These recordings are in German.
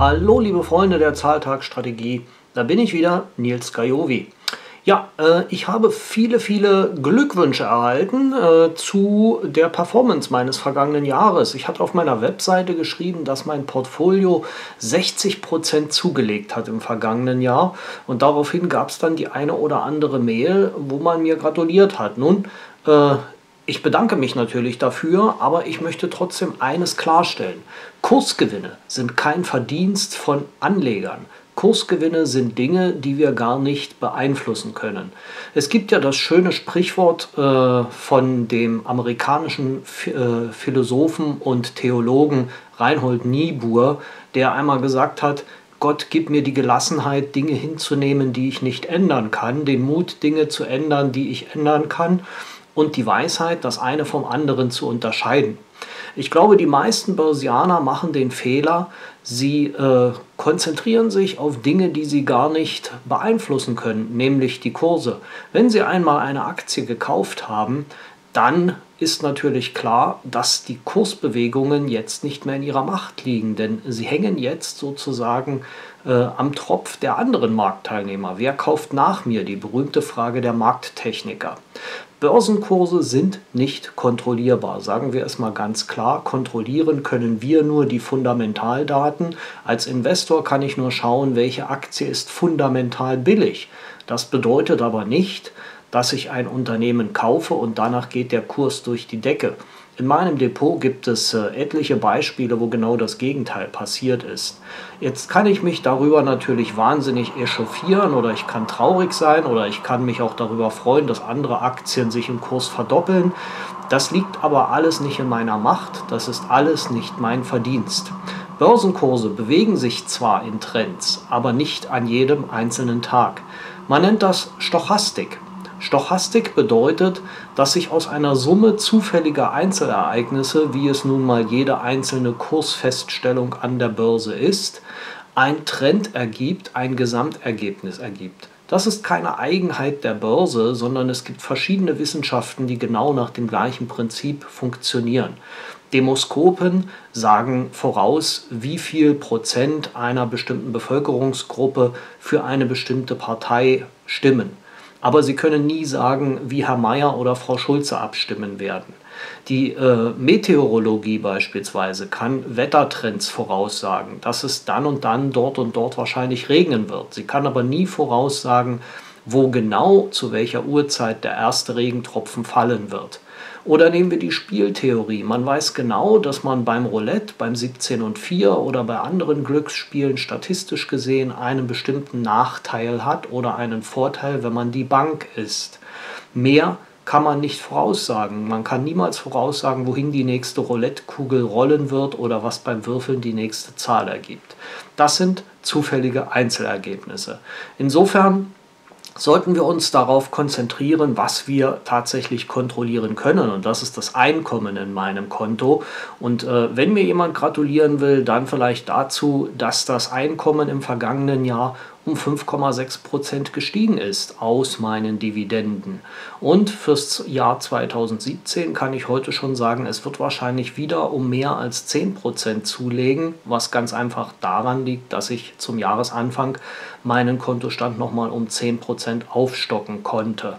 Hallo liebe Freunde der Zahltagsstrategie, da bin ich wieder, Nils Gajovi. Ja, äh, ich habe viele, viele Glückwünsche erhalten äh, zu der Performance meines vergangenen Jahres. Ich hatte auf meiner Webseite geschrieben, dass mein Portfolio 60% zugelegt hat im vergangenen Jahr und daraufhin gab es dann die eine oder andere Mail, wo man mir gratuliert hat. Nun, äh, ich bedanke mich natürlich dafür, aber ich möchte trotzdem eines klarstellen. Kursgewinne sind kein Verdienst von Anlegern. Kursgewinne sind Dinge, die wir gar nicht beeinflussen können. Es gibt ja das schöne Sprichwort äh, von dem amerikanischen äh, Philosophen und Theologen Reinhold Niebuhr, der einmal gesagt hat, Gott gib mir die Gelassenheit, Dinge hinzunehmen, die ich nicht ändern kann, den Mut, Dinge zu ändern, die ich ändern kann und die Weisheit, das eine vom anderen zu unterscheiden. Ich glaube, die meisten Börsianer machen den Fehler, sie äh, konzentrieren sich auf Dinge, die sie gar nicht beeinflussen können, nämlich die Kurse. Wenn sie einmal eine Aktie gekauft haben, dann ist natürlich klar, dass die Kursbewegungen jetzt nicht mehr in ihrer Macht liegen, denn sie hängen jetzt sozusagen äh, am Tropf der anderen Marktteilnehmer. Wer kauft nach mir? Die berühmte Frage der Markttechniker. Börsenkurse sind nicht kontrollierbar, sagen wir es mal ganz klar. Kontrollieren können wir nur die Fundamentaldaten. Als Investor kann ich nur schauen, welche Aktie ist fundamental billig. Das bedeutet aber nicht, dass ich ein Unternehmen kaufe und danach geht der Kurs durch die Decke. In meinem Depot gibt es äh, etliche Beispiele, wo genau das Gegenteil passiert ist. Jetzt kann ich mich darüber natürlich wahnsinnig echauffieren oder ich kann traurig sein oder ich kann mich auch darüber freuen, dass andere Aktien sich im Kurs verdoppeln. Das liegt aber alles nicht in meiner Macht, das ist alles nicht mein Verdienst. Börsenkurse bewegen sich zwar in Trends, aber nicht an jedem einzelnen Tag. Man nennt das Stochastik. Stochastik bedeutet, dass sich aus einer Summe zufälliger Einzelereignisse, wie es nun mal jede einzelne Kursfeststellung an der Börse ist, ein Trend ergibt, ein Gesamtergebnis ergibt. Das ist keine Eigenheit der Börse, sondern es gibt verschiedene Wissenschaften, die genau nach dem gleichen Prinzip funktionieren. Demoskopen sagen voraus, wie viel Prozent einer bestimmten Bevölkerungsgruppe für eine bestimmte Partei stimmen aber sie können nie sagen, wie Herr Mayer oder Frau Schulze abstimmen werden. Die äh, Meteorologie beispielsweise kann Wettertrends voraussagen, dass es dann und dann dort und dort wahrscheinlich regnen wird. Sie kann aber nie voraussagen, wo genau zu welcher Uhrzeit der erste Regentropfen fallen wird. Oder nehmen wir die Spieltheorie. Man weiß genau, dass man beim Roulette, beim 17 und 4 oder bei anderen Glücksspielen statistisch gesehen einen bestimmten Nachteil hat oder einen Vorteil, wenn man die Bank ist. Mehr kann man nicht voraussagen. Man kann niemals voraussagen, wohin die nächste Roulette-Kugel rollen wird oder was beim Würfeln die nächste Zahl ergibt. Das sind zufällige Einzelergebnisse. Insofern sollten wir uns darauf konzentrieren, was wir tatsächlich kontrollieren können. Und das ist das Einkommen in meinem Konto. Und äh, wenn mir jemand gratulieren will, dann vielleicht dazu, dass das Einkommen im vergangenen Jahr um 5,6 Prozent gestiegen ist aus meinen Dividenden. Und fürs Jahr 2017 kann ich heute schon sagen, es wird wahrscheinlich wieder um mehr als 10 Prozent zulegen, was ganz einfach daran liegt, dass ich zum Jahresanfang meinen Kontostand nochmal um 10 Prozent aufstocken konnte.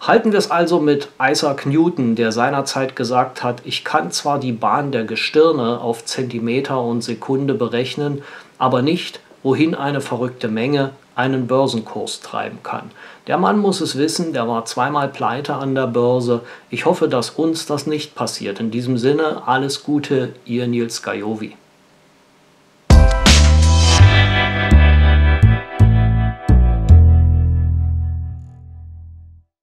Halten wir es also mit Isaac Newton, der seinerzeit gesagt hat, ich kann zwar die Bahn der Gestirne auf Zentimeter und Sekunde berechnen, aber nicht, wohin eine verrückte Menge einen Börsenkurs treiben kann. Der Mann muss es wissen, der war zweimal pleite an der Börse. Ich hoffe, dass uns das nicht passiert. In diesem Sinne, alles Gute, ihr Nils Gajovi.